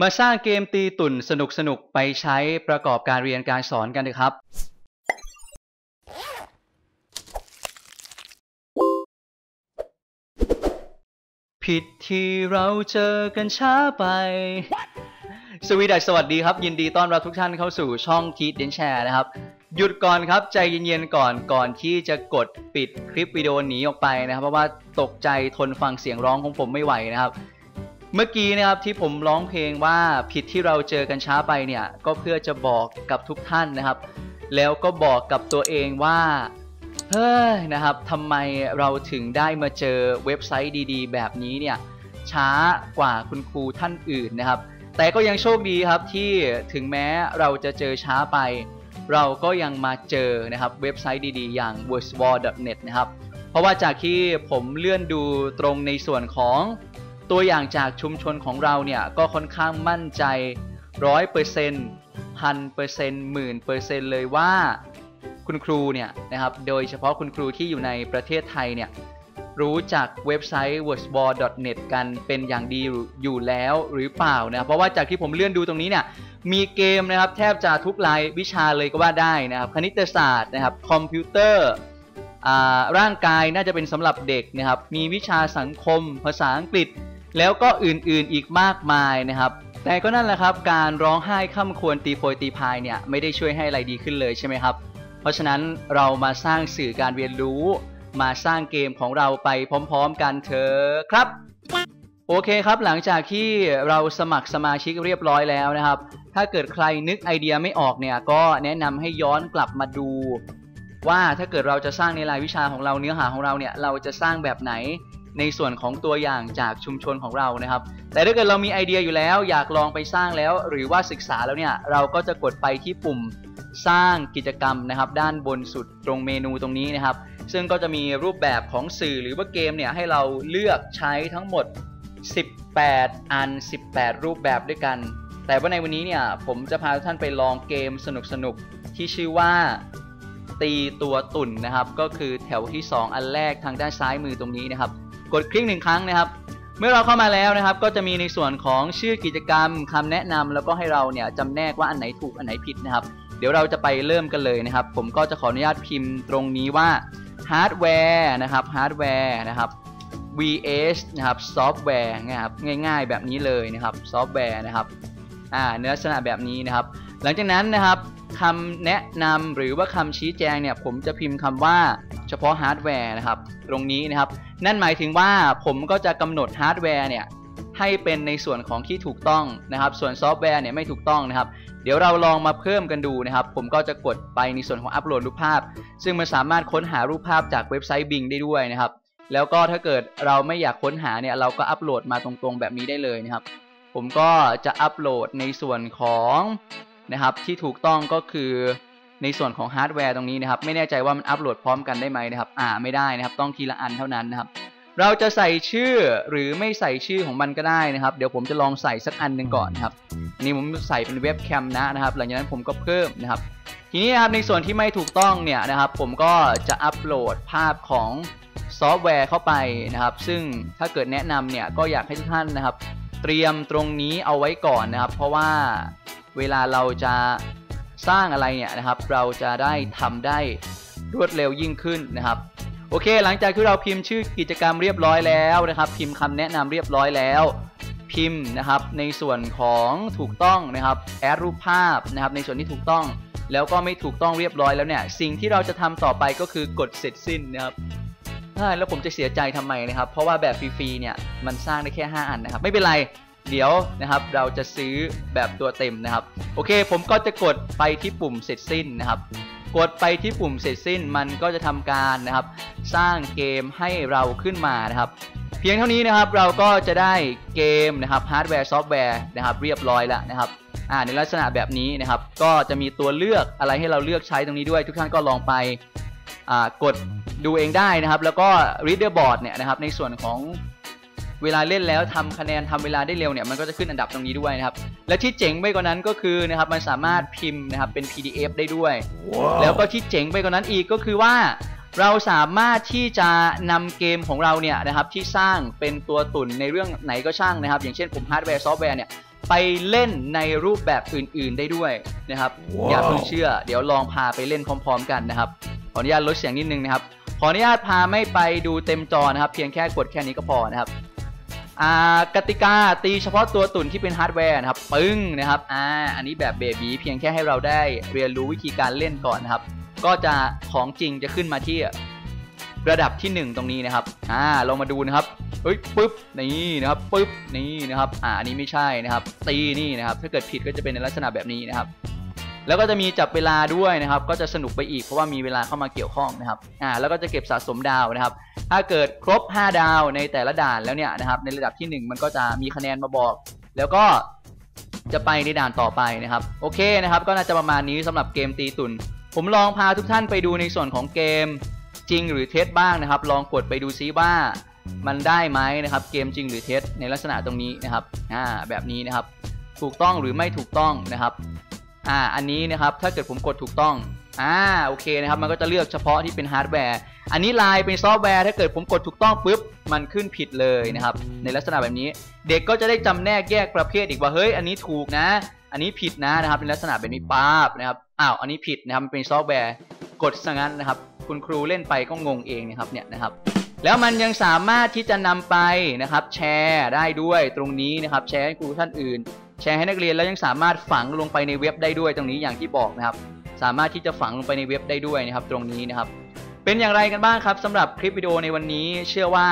มาสร้างเกมตีตุ่นสนุกๆไปใช้ประกอบการเรียนการสอนกันเลยครับ ผิดที่เราเจอกันช้าไป สวีดัสสวัสดีครับ ยินดีต้อนรับทุกท่านเข้าสู่ช่องทีเดนแชร์นะครับ หยุดก่อนครับใจเย็นๆก่อนก่อนที่จะกดปิดคลิปวิดีโอหนีออกไปนะครับ เพราะว่าตกใจทนฟังเสียงร้องของผมไม่ไหวนะครับ เมื่อกี้นะครับที่ผมร้องเพลงว่าผิดที่เราเจอกันช้าไปเนี่ยก็เพื่อจะบอกกับทุกท่านนะครับ แล้วก็บอกกับตัวเองว่าเฮ้ยนะครับทำไมเราถึงได้มาเจอเว็บไซต์ดีๆ แบบนี้เนี่ยช้ากว่าคุณครูท่านอื่นนะครับ แต่ก็ยังโชคดีครับที่ถึงแม้เราจะเจอช้าไป เราก็ยังมาเจอนะครับเว็บไซต์ดีๆ อย่าง w o r d s w a r n e t นะครับเพราะว่าจากที่ผมเลื่อนดูตรงในส่วนของ ตัวอย่างจากชุมชนของเราเนี่ยก็ค่อนข้างมั่นใจร้อยเปอร์เซ็นต์พันเปอร์เซ็นต์หมื่นเปอร์เซ็นต์เลยว่าคุณครูเนี่ยนะครับโดยเฉพาะคุณครูที่อยู่ในประเทศไทยเนี่ยรู้จักเว็บไซต์ w o r d s w a r n e t กันเป็นอย่างดีอยู่แล้วหรือเปล่านะเพราะว่าจากที่ผมเลื่อนดูตรงนี้เนี่ยมีเกมนะครับแทบจะทุกรายวิชาเลยก็ว่าได้นะครับคณิตศาสตร์นะครับคอมพิวเตอร์ร่างกายน่าจะเป็นสำหรับเด็กนะครับมีวิชาสังคม ภาษาอังกฤษ แล้วก็อื่นๆอีกมากมายนะครับ แต่ก็นั่นแหละครับ การร้องไห้ข้าควรตีโพยตีพายเนี่ยไม่ได้ช่วยให้อะไรดีขึ้นเลยใช่ไหมครับ เพราะฉะนั้นเรามาสร้างสื่อการเรียนรู้ มาสร้างเกมของเราไปพร้อมๆกันเถอะครับ โอเคครับหลังจากที่เราสมัครสมาชิกเรียบร้อยแล้วนะครับ ถ้าเกิดใครนึกไอเดียไม่ออกเนี่ยก็แนะนำให้ย้อนกลับมาดู ว่าถ้าเกิดเราจะสร้างในรายวิชาของเราเนื้อหาของเราเนี่ยเราจะสร้างแบบไหน ในส่วนของตัวอย่างจากชุมชนของเรานะครับ แต่ถ้าเกิดเรามีไอเดียอยู่แล้ว อยากลองไปสร้างแล้ว หรือว่าศึกษาแล้วเนี่ยเราก็จะกดไปที่ปุ่มสร้างกิจกรรมนะครับ ด้านบนสุดตรงเมนูตรงนี้นะครับ ซึ่งก็จะมีรูปแบบของสื่อหรือว่าเกมเนี่ยให้เราเลือกใช้ทั้งหมด 18 อัน 18 รูปแบบด้วยกัน แต่ว่าในวันนี้เนี่ยผมจะพาทุกท่านไปลองเกมสนุกๆที่ชื่อว่าตีตัวตุ่นนะครับ ก็คือแถวที่ 2 อันแรกทางด้านซ้ายมือตรงนี้นะครับ กดคลิกหนึ่งครั้งนะครับ เมื่อเราเข้ามาแล้วนะครับ ก็จะมีในส่วนของชื่อกิจกรรมคำแนะนำแล้วก็ให้เราเนี่ยจำแนกว่าอันไหนถูกอันไหนผิดนะครับ เดี๋ยวเราจะไปเริ่มกันเลยนะครับ ผมก็จะขออนุญาตพิมพ์ตรงนี้ว่าฮาร์ดแวร์นะครับฮาร์ดแวร์นะครับ vs นะครับซอฟต์แวร์นะครับง่าย ๆ แบบนี้เลยนะครับซอฟต์แวร์นะครับอ่าเนื้อลักษณะแบบนี้นะครับ หลังจากนั้นนะครับ คำแนะนำหรือว่าคำชี้แจงเนี่ยผมจะพิมพ์คำว่าเฉพาะฮาร์ดแวร์นะครับ ตรงนี้นะครับ นั่นหมายถึงว่าผมก็จะกำหนดฮาร์ดแวร์เนี่ยให้เป็นในส่วนของที่ถูกต้องนะครับ ส่วนซอฟต์แวร์เนี่ยไม่ถูกต้องนะครับ เดี๋ยวเราลองมาเพิ่มกันดูนะครับ ผมก็จะกดไปในส่วนของอัปโหลดรูปภาพ ซึ่งมันสามารถค้นหารูปภาพจากเว็บไซต์ Bing ได้ด้วยนะครับ แล้วก็ถ้าเกิดเราไม่อยากค้นหาเนี่ยเราก็อัปโหลดมาตรงๆแบบนี้ได้เลยนะครับ ผมก็จะอัปโหลดในส่วนของ นะครับ ที่ถูกต้องก็คือในส่วนของฮาร์ดแวร์ตรงนี้นะครับ ไม่แน่ใจว่ามันอัปโหลดพร้อมกันได้ไหมนะครับ อ่าไม่ได้นะครับ ต้องทีละอันเท่านั้นนะครับ เราจะใส่ชื่อหรือไม่ใส่ชื่อของมันก็ได้นะครับ เดี๋ยวผมจะลองใส่สักอันหนึ่งก่อนครับนี่ผมใส่เป็นเว็บแคมนะนะครับ หลังจากนั้นผมก็เพิ่มนะครับ ทีนี้นะครับในส่วนที่ไม่ถูกต้องเนี่ยนะครับ ผมก็จะอัปโหลดภาพของซอฟต์แวร์เข้าไปนะครับ ซึ่งถ้าเกิดแนะนำเนี่ยก็อยากให้ทุกท่านนะครับ เตรียมตรงนี้เอาไว้ก่อนนะครับ เพราะว่า เวลาเราจะสร้างอะไรเนี่ยนะครับ เราจะได้ทำได้รวดเร็วยิ่งขึ้นนะครับ โอเค หลังจากที่เราพิมพ์ชื่อกิจกรรมเรียบร้อยแล้วนะครับ พิมพ์คำแนะนำเรียบร้อยแล้ว พิมพ์นะครับในส่วนของถูกต้องนะครับแอดรูปภาพนะครับในส่วนที่ถูกต้องแล้วก็ไม่ถูกต้องเรียบร้อยแล้วเนี่ย สิ่งที่เราจะทำต่อไปก็คือกดเสร็จสิ้นนะครับแล้วผมจะใส่ใจทำไมนะครับ เพราะว่าแบบฟรีๆเนี่ยมันสร้างได้แค่ 5 อันนะครับ ไม่เป็นไร เดี๋ยวนะครับเราจะซื้อแบบตัวเต็มนะครับ โอเค ผมก็จะกดไปที่ปุ่มเสร็จสิ้นนะครับ กดไปที่ปุ่มเสร็จสิ้นมันก็จะทำการนะครับ สร้างเกมให้เราขึ้นมานะครับ เพียงเท่านี้นะครับเราก็จะได้เกมนะครับฮาร์ดแวร์ซอฟต์แวร์นะครับเรียบร้อยแล้วนะครับอ่าในลักษณะแบบนี้นะครับ ก็จะมีตัวเลือกอะไรให้เราเลือกใช้ตรงนี้ด้วย ทุกท่านก็ลองไปกดดูเองได้นะครับ แล้วก็ leaderboard เนี่ยนะครับ ในส่วนของ เวลาเล่นแล้วทำคะแนนทำเวลาได้เร็วเนี่ยมันก็จะขึ้นอันดับตรงนี้ด้วยนะครับ และที่เจ๋งไปกว่านั้นก็คือนะครับมันสามารถพิมพ์นะครับเป็น PDF ได้ด้วย wow. แล้วก็ที่เจ๋งไปกว่านั้นอีกก็คือว่า เราสามารถที่จะนำเกมของเราเนี่ยนะครับที่สร้างเป็นตัวตุ่นในเรื่องไหนก็ช่างนะครับ อย่างเช่นผมฮาร์ดแวร์ซอฟต์แวร์เนี่ยไปเล่นในรูปแบบอื่น ๆได้ด้วยนะครับ wow อย่าเพิ่งเชื่อ เดี๋ยวลองพาไปเล่นพร้อม ๆ กันนะครับขออนุญาตลดเสียงนิดนึงนะครับขออนุญาตพาไม่ไปดูเต็มจอนะครับ เพียงแค่กดแค่นี้ก็พอนะครับอ่า กติกาตีเฉพาะตัวตุ่นที่เป็นฮาร์ดแวร์นะครับ ปึ้งนะครับอ่าอันนี้แบบ baby เพียงแค่ให้เราได้เรียนรู้วิธีการเล่นก่อนนะครับ ก็จะของจริงจะขึ้นมาที่ระดับที่ 1 ตรงนี้นะครับอ่าลองมาดูนะครับเฮ้ยปึ๊บนี่นะครับปึ๊บนี่นะครับอ่าอันนี้ไม่ใช่นะครับ ตีนี่นะครับ ถ้าเกิดผิดก็จะเป็นในลักษณะแบบนี้นะครับ แล้วก็จะมีจับเวลาด้วยนะครับ ก็จะสนุกไปอีกเพราะว่ามีเวลาเข้ามาเกี่ยวข้องนะครับอ่าแล้วก็จะเก็บสะสมดาวนะครับ ถ้าเกิดครบ 5 ดาวในแต่ละด่านแล้วเนี่ยนะครับ ในระดับที่ 1 มันก็จะมีคะแนนมาบอก แล้วก็จะไปในด่านต่อไปนะครับ โอเคนะครับ ก็น่าจะประมาณนี้สำหรับเกมตีตุน ผมลองพาทุกท่านไปดูในส่วนของเกมจริงหรือเท็จบ้างนะครับ ลองกดไปดูซิว่ามันได้ไหมนะครับเกมจริงหรือเท็จในลักษณะตรงนี้นะครับอ่าแบบนี้นะครับ ถูกต้องหรือไม่ถูกต้องนะครับ อ่าอันนี้นะครับถ้าเกิดผมกดถูกต้องอ่าโอเคนะครับมันก็จะเลือกเฉพาะที่เป็นฮาร์ดแวร์ อันนี้ไลน์เป็นซอฟต์แวร์ถ้าเกิดผมกดถูกต้องปุ๊บมันขึ้นผิดเลยนะครับในลักษณะแบบนี้ เด็กก็จะได้จำแนกแยกประเภทอีกว่าเฮ้ยอันนี้ถูกนะ อันนี้ผิดนะนะครับเป็นลักษณะแบบนี้ป๊าบนะครับอ้าวอันนี้ผิดนะครับมันเป็นซอฟต์แวร์กดซะงั้นนะครับ คุณครูเล่นไปก็งงเองนะครับเนี่ยนะครับ แล้วมันยังสามารถที่จะนำไปนะครับ แชร์ได้ด้วยตรงนี้นะครับ แชร์ให้ครูท่านอื่น แชร์ให้นักเรียนแล้วยังสามารถฝังลงไปในเว็บได้ด้วยตรงนี้อย่างที่บอกนะครับ สามารถที่จะฝังลงไปในเว็บได้ด้วยนะครับ ตรงนี้นะครับ เป็นอย่างไรกันบ้างครับสำหรับคลิปวิดีโอในวันนี้ เชื่อว่า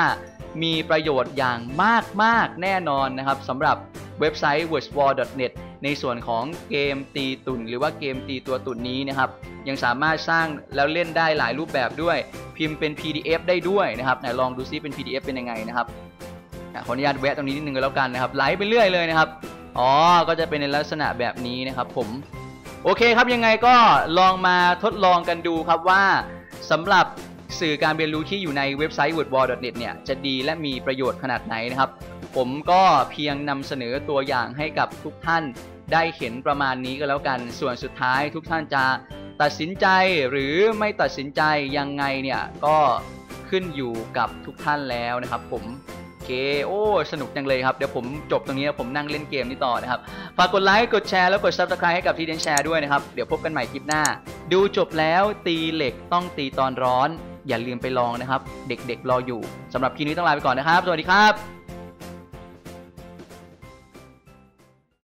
มีประโยชน์อย่างมากมาก ๆ แน่นอนนะครับสำหรับเว็บไซต์ w o r d w a r n e t ในส่วนของเกมตีตุ่น หรือว่าเกมตีตัวตุ่นนี้นะครับ ยังสามารถสร้างแล้วเล่นได้หลายรูปแบบด้วย พิมพ์เป็น PDF ได้ด้วยนะครับไหนลองดูซิเป็น PDF เป็นยังไงนะครับขออนุญาตแวะตรงนี้นิดนึงก็แล้วกันนะครับไหลไปเรื่อยเลยนะครับ อ๋อ ก็จะเป็นในลักษณะแบบนี้นะครับผม โอเคครับยังไงก็ลองมาทดลองกันดูครับว่าสำหรับสื่อการเรียนรู้ที่อยู่ในเว็บไซต์ wordwall.net เนี่ยจะดีและมีประโยชน์ขนาดไหนนะครับ ผมก็เพียงนำเสนอตัวอย่างให้กับทุกท่านได้เห็นประมาณนี้ก็แล้วกัน ส่วนสุดท้ายทุกท่านจะตัดสินใจหรือไม่ตัดสินใจยังไงเนี่ยก็ขึ้นอยู่กับทุกท่านแล้วนะครับผม โอเคโอ้ สนุกจังเลยครับ เดี๋ยวผมจบตรงนี้ผมนั่งเล่นเกมนี้ต่อนะครับ ฝากกดไลค์ กดแชร์ แล้วกด subscribe ให้กับทีเดนแชร์ด้วยนะครับ เดี๋ยวพบกันใหม่คลิปหน้า ดูจบแล้วตีเหล็กต้องตีตอนร้อน อย่าลืมไปลองนะครับ เด็กๆรออยู่สำหรับคลิปนี้ต้องลาไปก่อนนะครับ สวัสดีครับ